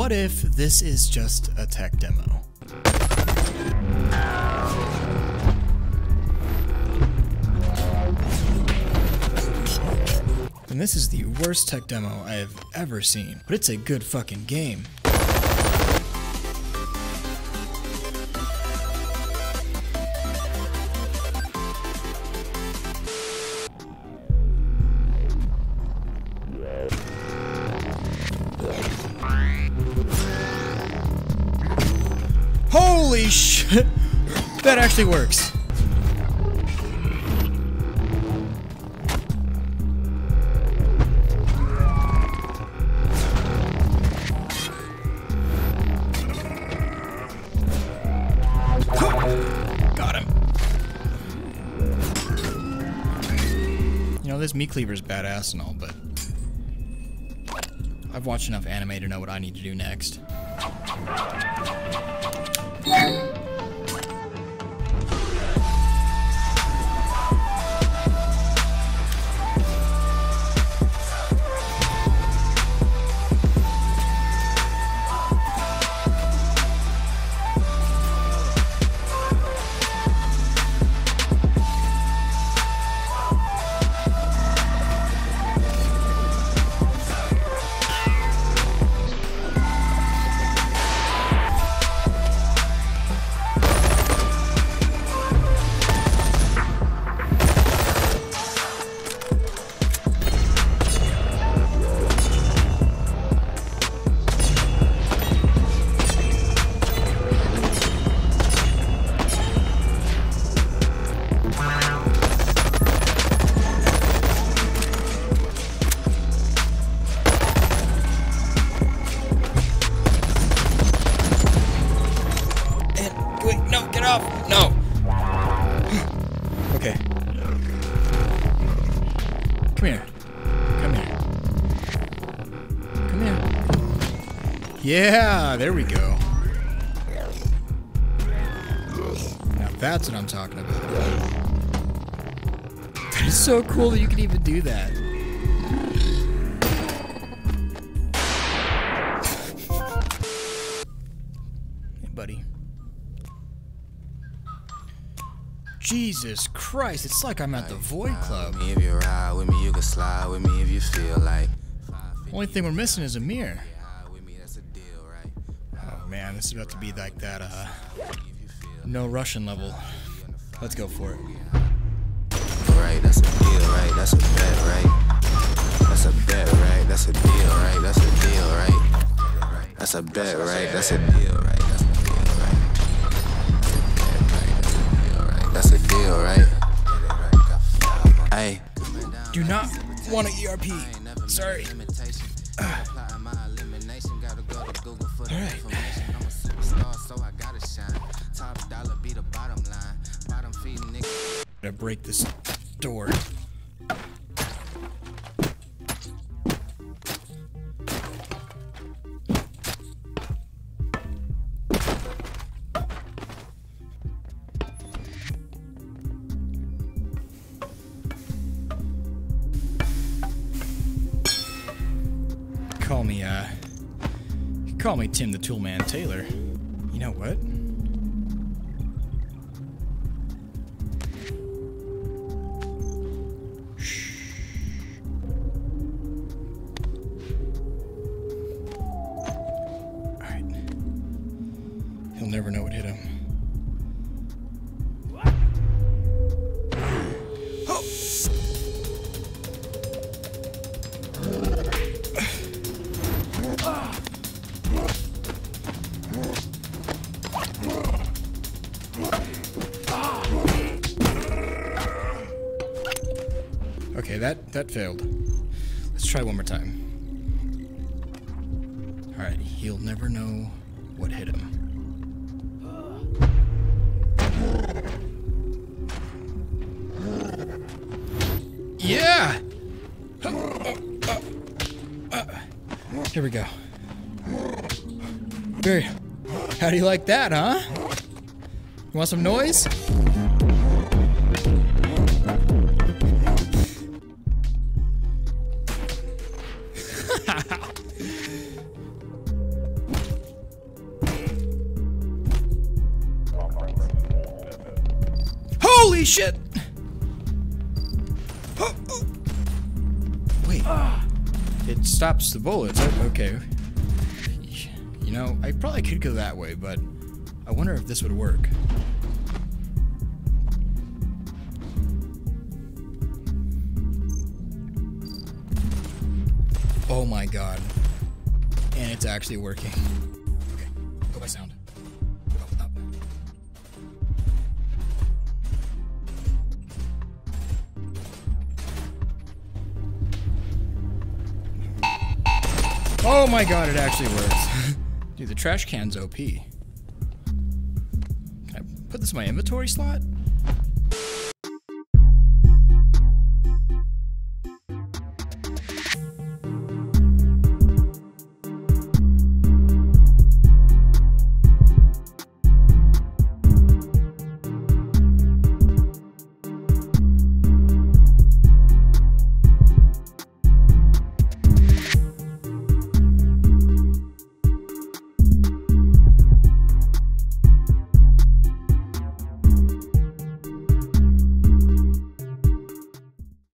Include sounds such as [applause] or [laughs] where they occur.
what if this is just a tech demo? And this is the worst tech demo I have ever seen, but it's a good fucking game. Holy shit! [laughs] That actually works. Got him. You know, this meat cleaver's badass and all, but I've watched enough anime to know what I need to do next. And [laughs] Come here. Come here. Come here. Yeah, there we go. Now that's what I'm talking about. That is so cool that you can even do that. Jesus Christ, it's like I'm at the Void Club. Me if you ride with me, you can slide with me if you feel like. Only thing we're missing is a mirror. Ride with me, that's a deal, right? Oh man, this is about to be like that, uh, no Russian level. Let's go for it. Right, that's a deal, right? That's a bet, right? That's a bet, right? That's a deal, right? That's a deal, right? That's a bet, right? That's a deal, right? Do not want an ERP. Sorry. Alright. Gotta break this door. Call me, uh, call me Tim the Toolman Taylor. You know what? Alright. He'll never know what hit him. Okay, that that failed. Let's try one more time. All right, he'll never know what hit him. Yeah. Here we go. Very. How do you like that, huh? You want some noise? Shit! Oh, [gasps] oh. Wait. It stops the bullets. Okay. You know, I probably could go that way, but I wonder if this would work. Oh my god. And it's actually working. Oh my god, it actually works. [laughs] Dude, the trash can's OP. Can I put this in my inventory slot?